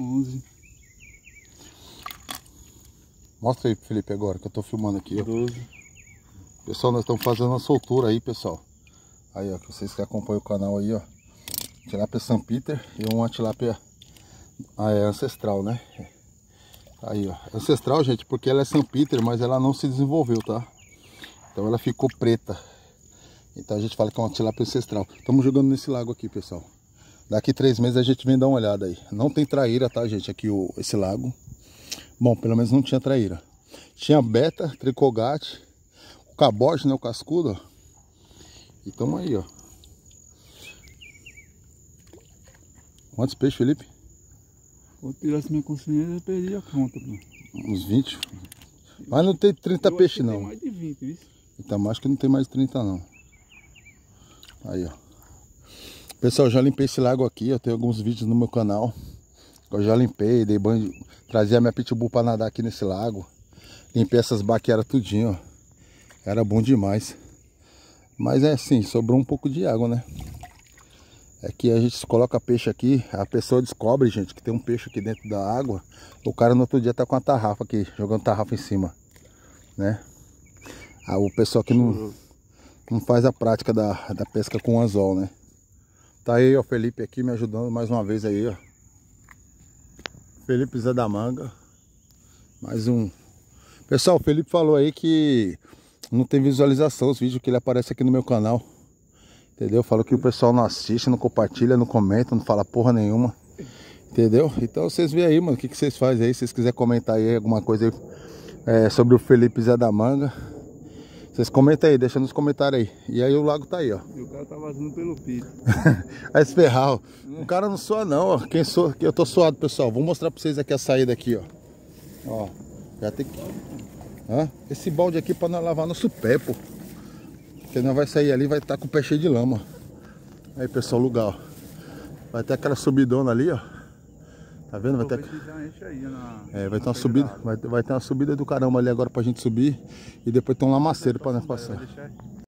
11. Mostra aí, Felipe, agora que eu tô filmando aqui, ó. 12. Pessoal, nós estamos fazendo uma soltura aí, pessoal. Aí, ó, que vocês que acompanham o canal aí, ó. Tilápia São Peter e uma tilápia ah, é ancestral, né? Aí, ó. Ancestral, gente, porque ela é São Peter, mas ela não se desenvolveu, tá? Então ela ficou preta. Então a gente fala que é uma tilápia ancestral. Estamos jogando nesse lago aqui, pessoal. Daqui três meses a gente vem dar uma olhada aí. Não tem traíra, tá, gente? Aqui o, esse lago. Bom, pelo menos não tinha traíra. Tinha beta, tricogate, o cabote, né? O cascudo, ó. E tamo aí, ó. Quantos peixes, Felipe? Quando tirasse minha consciência, eu perdi a conta. Pô. Uns 20. Mas não tem 30 peixes, não. Tem mais de 20, viu? Então, acho que não tem mais de 30, não. Aí, ó. Pessoal, já limpei esse lago aqui. Eu tenho alguns vídeos no meu canal. Eu já limpei, dei banho, trazia minha pitbull para nadar aqui nesse lago. Limpei essas baqueiras tudinho, ó. Era bom demais. Mas é assim, sobrou um pouco de água, né? É que a gente coloca peixe aqui, a pessoa descobre, gente, que tem um peixe aqui dentro da água. O cara no outro dia tá com a tarrafa aqui, jogando tarrafa em cima, né? Ah, o pessoal que não, não faz a prática da, da pesca com anzol, né? Tá aí, o Felipe aqui me ajudando mais uma vez aí, ó. Felipe Zé da Manga. Mais um. Pessoal, o Felipe falou aí que não tem visualização os vídeos que ele aparece aqui no meu canal. Entendeu? Falou que o pessoal não assiste, não compartilha, não comenta, não fala porra nenhuma. Entendeu? Então vocês veem aí, mano, o que, que vocês fazem aí. Se vocês quiserem comentar aí alguma coisa aí, é, sobre o Felipe Zé da Manga. Vocês comentem aí, deixa nos comentários aí. E aí o lago tá aí, ó. E o cara tá vazando pelo pito. Aí esse ferral. O cara não soa não, ó. Quem soa, eu tô suado, pessoal. Vou mostrar pra vocês aqui a saída aqui, ó. Ó, já tem que... Hã? Esse balde aqui pra não lavar nosso pé, pô. Porque não vai sair ali vai estar tá com o pé cheio de lama. Aí pessoal, lugar, ó. Vai ter aquela subidona ali, ó. Tá vendo? Vai ter... É, vai ter uma subida. Vai, vai ter uma subida do caramba ali agora pra gente subir. E depois tem um lamaceiro pra nós passar.